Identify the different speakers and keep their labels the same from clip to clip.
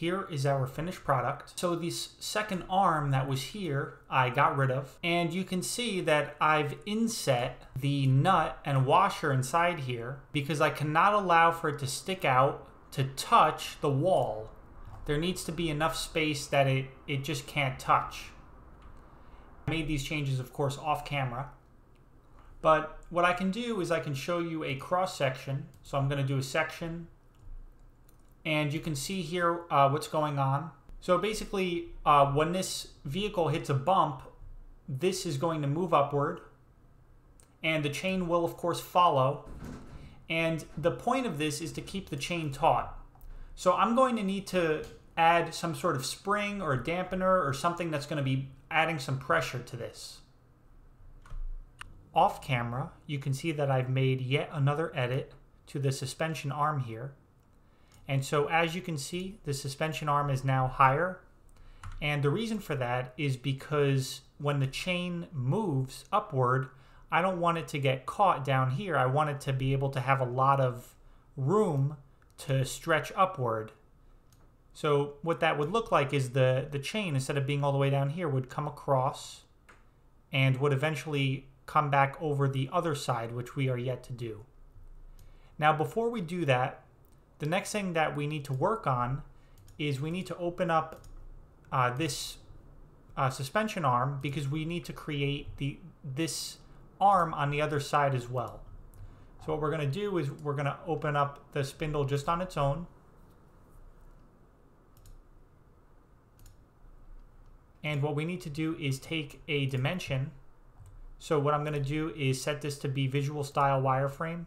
Speaker 1: Here is our finished product. So this second arm that was here, I got rid of. And you can see that I've inset the nut and washer inside here because I cannot allow for it to stick out to touch the wall. There needs to be enough space that it, it just can't touch. I made these changes, of course, off camera. But what I can do is I can show you a cross section. So I'm going to do a section. And you can see here uh, what's going on. So basically, uh, when this vehicle hits a bump, this is going to move upward. And the chain will, of course, follow. And the point of this is to keep the chain taut. So I'm going to need to add some sort of spring or a dampener or something that's going to be adding some pressure to this. Off camera, you can see that I've made yet another edit to the suspension arm here. And so as you can see, the suspension arm is now higher. And the reason for that is because when the chain moves upward, I don't want it to get caught down here. I want it to be able to have a lot of room to stretch upward. So what that would look like is the, the chain, instead of being all the way down here, would come across and would eventually come back over the other side, which we are yet to do. Now, before we do that, the next thing that we need to work on is we need to open up uh, this uh, suspension arm because we need to create the this arm on the other side as well. So what we're going to do is we're going to open up the spindle just on its own. And what we need to do is take a dimension. So what I'm going to do is set this to be visual style wireframe.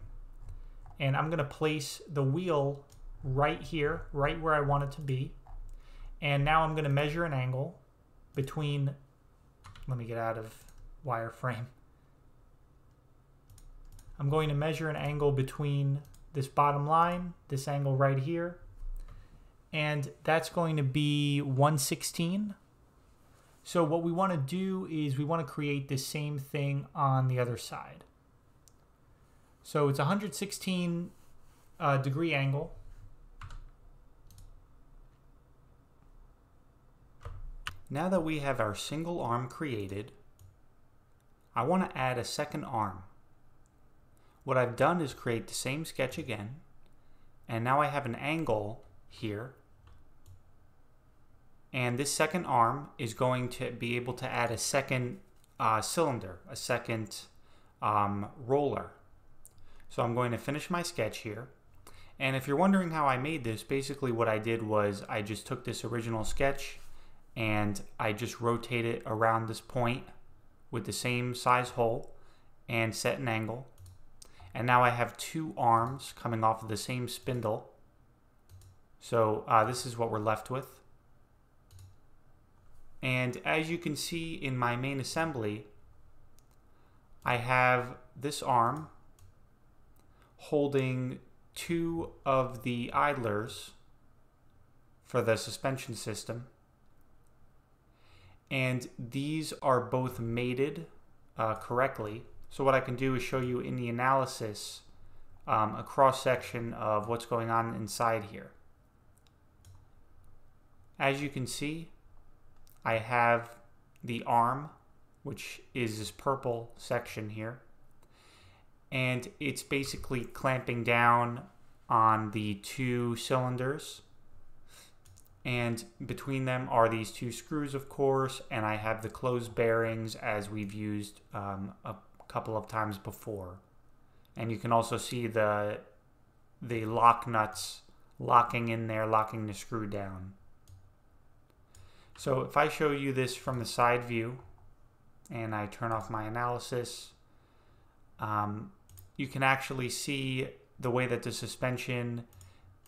Speaker 1: And I'm going to place the wheel right here, right where I want it to be. And now I'm going to measure an angle between, let me get out of wireframe. I'm going to measure an angle between this bottom line, this angle right here, and that's going to be 116. So what we want to do is we want to create the same thing on the other side. So it's 116 uh, degree angle. Now that we have our single arm created, I want to add a second arm. What I've done is create the same sketch again, and now I have an angle here. And this second arm is going to be able to add a second uh, cylinder, a second um, roller. So I'm going to finish my sketch here. And if you're wondering how I made this, basically what I did was I just took this original sketch and I just rotate it around this point with the same size hole and set an angle. And now I have two arms coming off of the same spindle. So uh, this is what we're left with. And as you can see in my main assembly, I have this arm holding two of the idlers for the suspension system. And these are both mated uh, correctly so what I can do is show you in the analysis um, a cross section of what's going on inside here. As you can see, I have the arm, which is this purple section here. And it's basically clamping down on the two cylinders. And between them are these two screws, of course, and I have the closed bearings as we've used um, a couple of times before. And you can also see the the lock nuts locking in there, locking the screw down. So if I show you this from the side view and I turn off my analysis, um, you can actually see the way that the suspension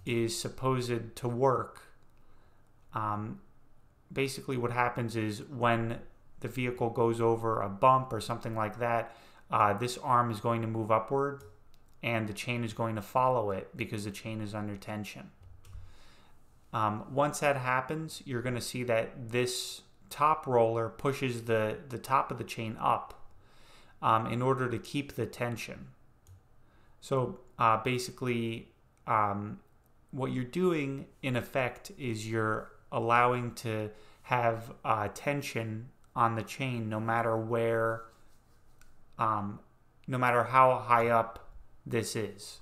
Speaker 1: is supposed to work. Um, basically what happens is when the vehicle goes over a bump or something like that, uh, this arm is going to move upward and the chain is going to follow it because the chain is under tension. Um, once that happens, you're going to see that this top roller pushes the, the top of the chain up um, in order to keep the tension. So uh, basically, um, what you're doing in effect is you're allowing to have uh, tension on the chain no matter where um, no matter how high up this is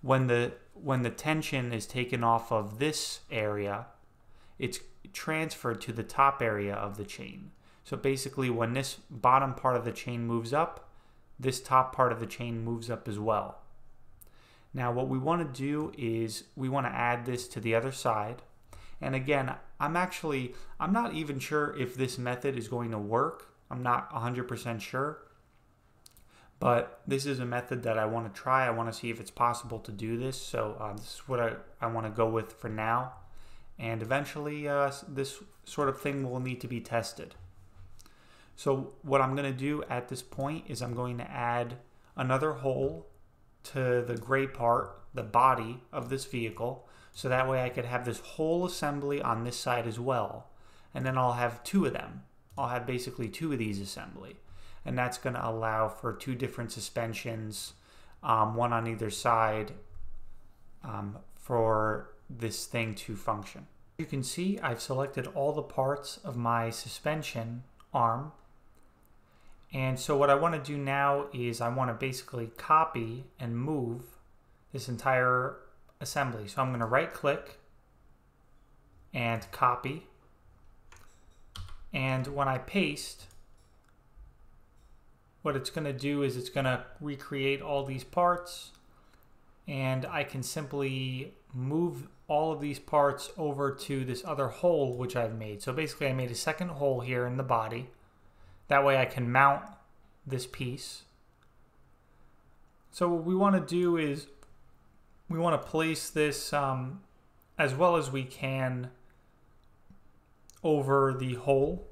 Speaker 1: when the when the tension is taken off of this area it's transferred to the top area of the chain so basically when this bottom part of the chain moves up this top part of the chain moves up as well now what we want to do is we want to add this to the other side and again, I'm actually, I'm not even sure if this method is going to work. I'm not 100% sure. But this is a method that I want to try. I want to see if it's possible to do this. So uh, this is what I, I want to go with for now. And eventually uh, this sort of thing will need to be tested. So what I'm going to do at this point is I'm going to add another hole to the gray part, the body of this vehicle. So that way I could have this whole assembly on this side as well. And then I'll have two of them. I'll have basically two of these assembly. And that's going to allow for two different suspensions, um, one on either side um, for this thing to function. You can see I've selected all the parts of my suspension arm. And so what I want to do now is I want to basically copy and move this entire assembly. So I'm going to right click and copy. And when I paste, what it's going to do is it's going to recreate all these parts and I can simply move all of these parts over to this other hole which I've made. So basically I made a second hole here in the body. That way I can mount this piece. So what we want to do is we want to place this um, as well as we can over the hole.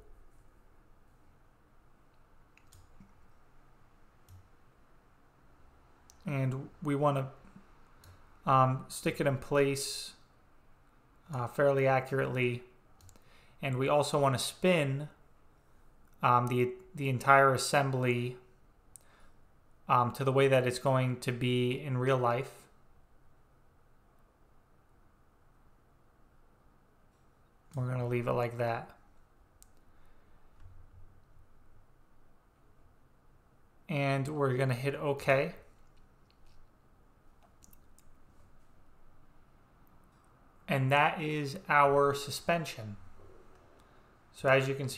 Speaker 1: And we want to um, stick it in place uh, fairly accurately. And we also want to spin um, the, the entire assembly um, to the way that it's going to be in real life. We're going to leave it like that. And we're going to hit OK. And that is our suspension. So as you can see,